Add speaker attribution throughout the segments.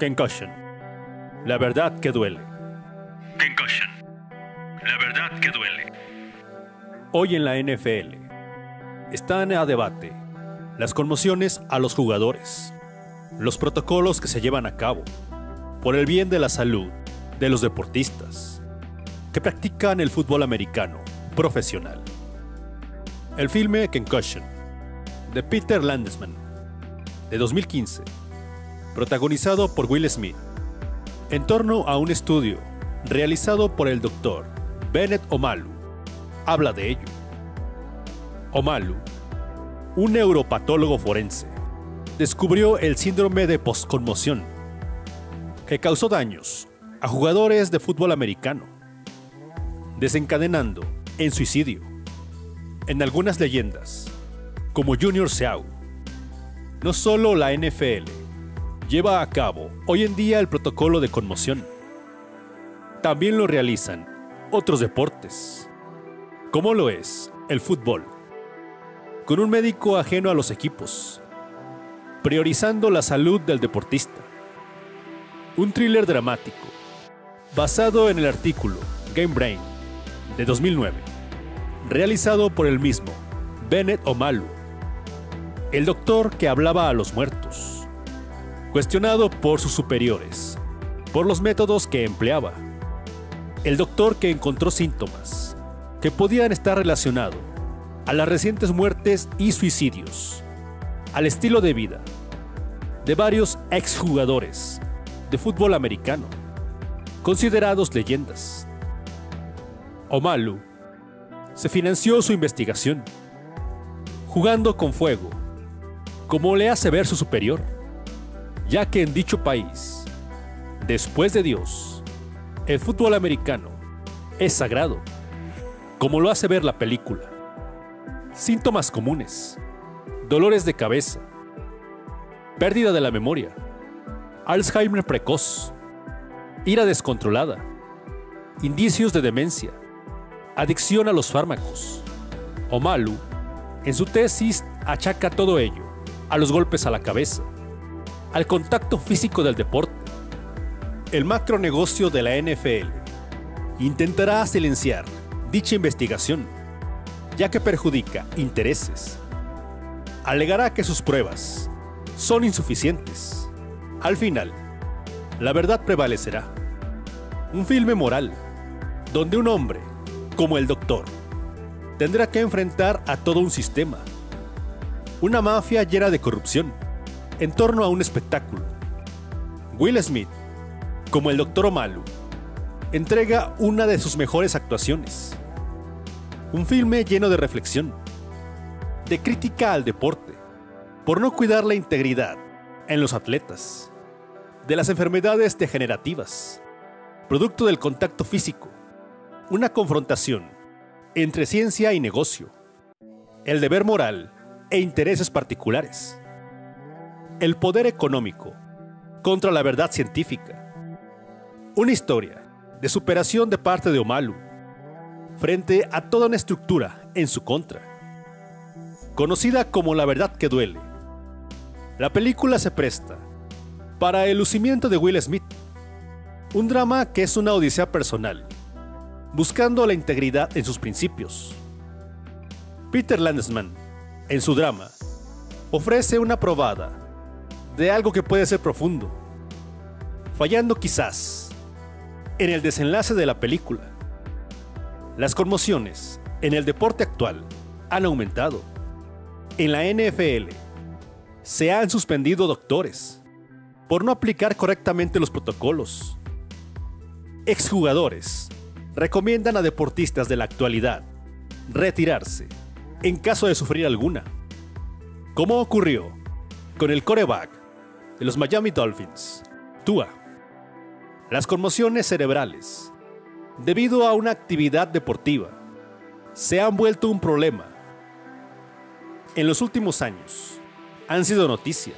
Speaker 1: Concussion. La verdad que duele.
Speaker 2: Concussion. La verdad que duele.
Speaker 1: Hoy en la NFL están a debate las conmociones a los jugadores, los protocolos que se llevan a cabo por el bien de la salud de los deportistas que practican el fútbol americano profesional. El filme Concussion de Peter Landesman de 2015, protagonizado por Will Smith, en torno a un estudio realizado por el doctor Bennett Omalu, habla de ello. Omalu, un neuropatólogo forense, descubrió el síndrome de postconmoción, que causó daños a jugadores de fútbol americano, desencadenando en suicidio. En algunas leyendas, como Junior Seau, no solo la NFL lleva a cabo hoy en día el protocolo de conmoción, también lo realizan otros deportes, como lo es el fútbol, con un médico ajeno a los equipos, priorizando la salud del deportista. Un thriller dramático, basado en el artículo Game Brain de 2009, realizado por el mismo Bennett Omalu, el doctor que hablaba a los muertos, cuestionado por sus superiores, por los métodos que empleaba, el doctor que encontró síntomas que podían estar relacionados a las recientes muertes y suicidios, al estilo de vida de varios exjugadores de fútbol americano, considerados leyendas. Omalu se financió su investigación, jugando con fuego como le hace ver su superior, ya que en dicho país, después de Dios, el fútbol americano es sagrado, como lo hace ver la película. Síntomas comunes, dolores de cabeza, pérdida de la memoria, Alzheimer precoz, ira descontrolada, indicios de demencia, adicción a los fármacos. Omalu, en su tesis, achaca todo ello a los golpes a la cabeza, al contacto físico del deporte. El macronegocio de la NFL intentará silenciar dicha investigación, ya que perjudica intereses. Alegará que sus pruebas son insuficientes. Al final, la verdad prevalecerá. Un filme moral, donde un hombre, como el doctor, tendrá que enfrentar a todo un sistema una mafia llena de corrupción, en torno a un espectáculo. Will Smith, como el Dr. Omalu, entrega una de sus mejores actuaciones. Un filme lleno de reflexión, de crítica al deporte, por no cuidar la integridad en los atletas, de las enfermedades degenerativas, producto del contacto físico, una confrontación entre ciencia y negocio, el deber moral e intereses particulares. El poder económico contra la verdad científica. Una historia de superación de parte de Omalu frente a toda una estructura en su contra. Conocida como La verdad que duele. La película se presta para el lucimiento de Will Smith, un drama que es una odisea personal, buscando la integridad en sus principios. Peter Landesman en su drama, ofrece una probada de algo que puede ser profundo, fallando quizás en el desenlace de la película. Las conmociones en el deporte actual han aumentado. En la NFL se han suspendido doctores por no aplicar correctamente los protocolos. Exjugadores recomiendan a deportistas de la actualidad retirarse en caso de sufrir alguna. Como ocurrió con el coreback de los Miami Dolphins, Tua. Las conmociones cerebrales, debido a una actividad deportiva, se han vuelto un problema. En los últimos años, han sido noticia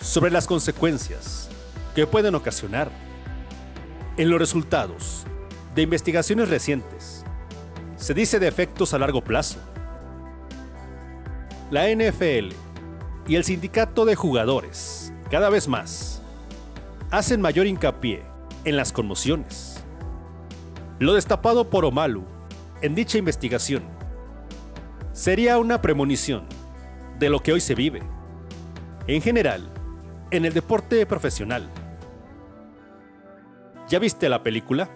Speaker 1: sobre las consecuencias que pueden ocasionar. En los resultados de investigaciones recientes, se dice de efectos a largo plazo, la NFL y el sindicato de jugadores, cada vez más, hacen mayor hincapié en las conmociones. Lo destapado por Omalu en dicha investigación sería una premonición de lo que hoy se vive, en general, en el deporte profesional. ¿Ya viste la película?